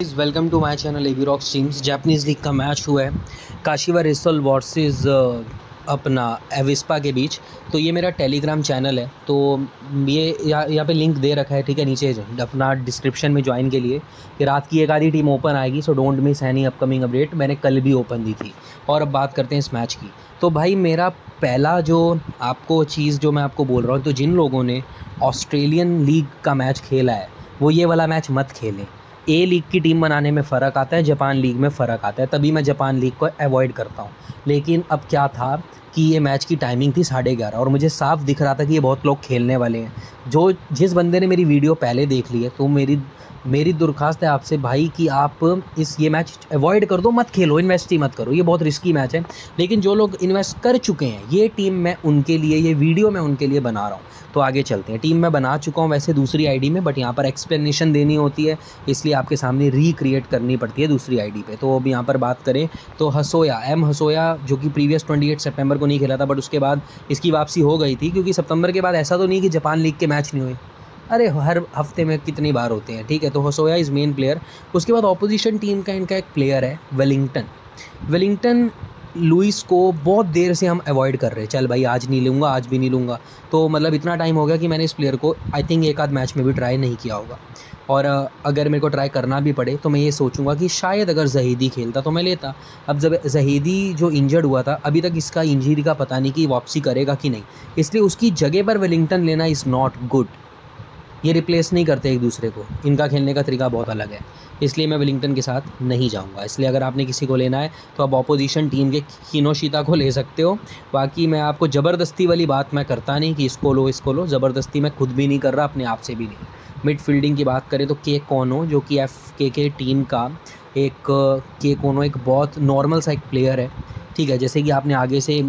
Is welcome to my channel AV rock teams Japanese league का match हुआ है। काशीवा रिसल versus अपना एविस्पा के बीच। तो ये मेरा टेलीग्राम चैनल है। तो ये यहाँ यहाँ पे लिंक दे रखा है, ठीक है, नीचे अपना डिस्क्रिप्शन में ज्वाइन के लिए। कि रात की एक आधी टीम ओपन आएगी so don't miss any upcoming update मैंने कल भी ओपन दी थी। और अब बात करते हैं इस मैच की। तो भाई, मेरा पहला जो आपको चीज़ जो मैं आपको बोल रहा हूँ तो जिन लोगों ने ऑस्ट्रेलियन लीग का मैच खेला है, वो ये वाला मैच मत खेलें। ए लीग की टीम बनाने में फ़र्क आता है जापान लीग में फ़र्क आता है, तभी मैं जापान लीग को अवॉइड करता हूँ। लेकिन अब क्या था? कि ये मैच की टाइमिंग थी साढ़े ग्यारह, और मुझे साफ़ दिख रहा था कि ये बहुत लोग खेलने वाले हैं। जो जिस बंदे ने मेरी वीडियो पहले देख ली है तो मेरी मेरी दरख्वास्त है आपसे भाई कि आप इस ये मैच अवॉइड कर दो, मत खेलो इन्वेस्ट ही मत करो। ये बहुत रिस्की मैच है, लेकिन जो लोग इन्वेस्ट कर चुके हैं, ये टीम मैं उनके लिए, ये वीडियो मैं उनके लिए बना रहा हूँ। तो आगे चलते हैं। टीम मैं बना चुका हूँ वैसे दूसरी आईडी में बट यहाँ पर एक्सप्लेनेशन देनी होती है, इसलिए आपके सामने रिक्रिएट करनी पड़ती है दूसरी आईडी पे। तो अब यहाँ पर बात करें तो हसोया एम हसोया, जो कि प्रीवियस ट्वेंटी एट सेप्टेम्बर नहीं खेला था बट उसके बाद इसकी वापसी हो गई थी, क्योंकि सितंबर के बाद ऐसा तो नहीं कि जापान लीग के मैच नहीं हुए। अरे, हर हफ़्ते में कितनी बार होते हैं, ठीक है? तो हसोया इज़ मेन प्लेयर उसके बाद ऑपोजिशन टीम का इनका एक प्लेयर है वेलिंगटन वेलिंगटन लुइस को बहुत देर से हम अवॉइड कर रहे हैं। चल भाई, आज नहीं लूँगा, आज भी नहीं लूँगा। तो मतलब इतना टाइम हो गया कि मैंने इस प्लेयर को आई थिंक एक आध मैच में भी ट्राई नहीं किया होगा। और अगर मेरे को ट्राई करना भी पड़े तो मैं ये सोचूँगा कि शायद अगर जहीदी खेलता तो मैं लेता। अब जब जहीदी जो इंजर्ड हुआ था, अभी तक इसका इंजरी का पता नहीं कि वापसी करेगा कि नहीं। इसलिए उसकी जगह पर वेलिंगटन लेना इज़ नॉट गुड ये रिप्लेस नहीं करते एक दूसरे को। इनका खेलने का तरीका बहुत अलग है। इसलिए मैं विलिंगटन के साथ नहीं जाऊँगा। इसलिए अगर आपने किसी को लेना है तो आप अपोजिशन टीम के किनोशिता को ले सकते हो। बाकी मैं आपको ज़बरदस्ती वाली बात मैं करता नहीं कि इसको लो इसको लो। ज़बरदस्ती मैं खुद भी नहीं कर रहा, अपने आप से भी नहीं। मिड फील्डिंग की बात करें तो के कौनो जो कि एफ़ के के टीम का एक, के कोनो एक बहुत नॉर्मल सा एक प्लेयर है। ठीक है, जैसे कि आपने आगे से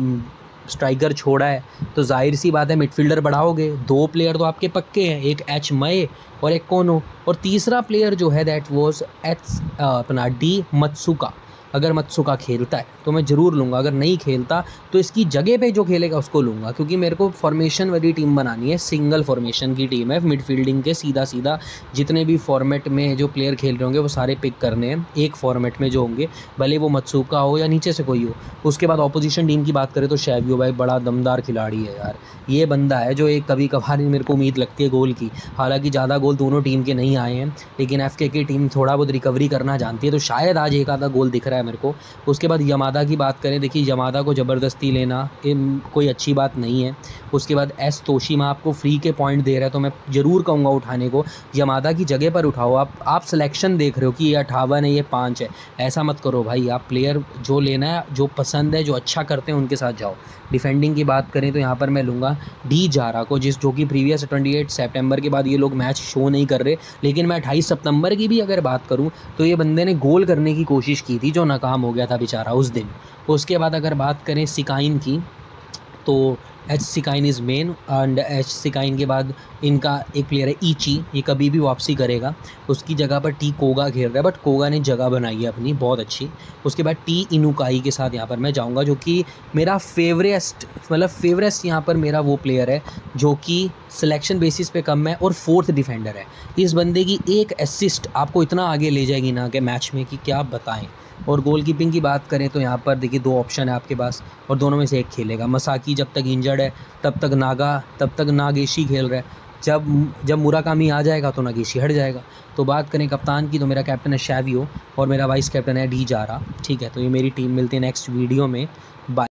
स्ट्राइकर छोड़ा है तो ज़ाहिर सी बात है मिडफील्डर बढ़ाओगे। दो प्लेयर तो आपके पक्के हैं, एक एच मए और एक कोनो और तीसरा प्लेयर जो है दैट वॉज़ एच अपना डी मत्सुका अगर मत्सुका खेलता है तो मैं ज़रूर लूँगा। अगर नहीं खेलता तो इसकी जगह पे जो खेलेगा, उसको लूँगा, क्योंकि मेरे को फॉर्मेशन वाली टीम बनानी है सिंगल फॉर्मेशन की टीम है मिडफील्डिंग के सीधा सीधा जितने भी फॉर्मेट में जो प्लेयर खेल रहे होंगे, वो सारे पिक करने हैं, एक फॉर्मेट में जो होंगे, भले वो मत्सुका हो या नीचे से कोई हो। उसके बाद अपोजिशन टीम की बात करें तो शैवियो भाई बड़ा दमदार खिलाड़ी है यार। ये बंदा है जो एक कभी कभार मेरे को उम्मीद लगती है गोल की। हालाँकि ज़्यादा गोल दोनों टीम के नहीं आए हैं, लेकिन एफ़ की टीम थोड़ा बहुत रिकवरी करना जानती है तो शायद आज एक आधा गोल दिख रहा है। मेरे को। उसके बाद यमादा की बात करें, देखिए यमादा को ज़बरदस्ती लेना कोई अच्छी बात नहीं है। उसके बाद एस तोशी तोशीमा आपको फ्री के पॉइंट दे रहा है तो मैं ज़रूर कहूँगा उठाने को। यमादा की जगह पर उठाओ, आप आप सिलेक्शन देख रहे हो कि ये अठावन है, ये पाँच है। ऐसा मत करो भाई, आप प्लेयर जो लेना है, जो पसंद है, जो अच्छा करते हैं, उनके साथ जाओ। डिफेंडिंग की बात करें तो यहाँ पर मैं लूँगा डी जारा को, जिस, जो कि प्रीवियस ट्वेंटी एट सेप्टेम्बर के बाद ये लोग मैच शो नहीं कर रहे। लेकिन मैं अट्ठाईस सितंबर की भी अगर बात करूँ तो ये बंदे ने गोल करने की कोशिश की थी, जो नाकाम हो गया था बेचारा उस दिन। उसके बाद अगर बात करें सिकाइन की तो H Sekine is main and H Sekine के बाद इनका एक प्लेयर है ईची ये कभी भी वापसी करेगा। उसकी जगह पर टी कोगा खेल रहा है बट कोगा ने जगह बनाई है अपनी, बहुत अच्छी। उसके बाद टी इनुकाई के साथ यहाँ पर मैं जाऊँगा, जो कि मेरा फेवरेस्ट मतलब फेवरेस्ट यहाँ पर मेरा वो प्लेयर है, जो कि सिलेक्शन बेसिस पे कम है और फोर्थ डिफेंडर है। इस बंदे की एक असिस्ट आपको इतना आगे ले जाएगी ना कि मैच में कि क्या बताएँ। और गोल कीपिंग की बात करें तो यहाँ पर देखिए दो ऑप्शन है आपके पास, और दोनों में से एक खेलेगा। मसाकी जब तक इंजर्ड है, तब तक नागा, तब तक नागेशी खेल रहा है। जब जब मुराकामी आ जाएगा तो नागेशी हट जाएगा। तो बात करें कप्तान की तो मेरा कैप्टन है शैवियो और मेरा वाइस कैप्टन है डी जारा ठीक है तो ये मेरी टीम मिलती है नेक्स्ट वीडियो में। बाय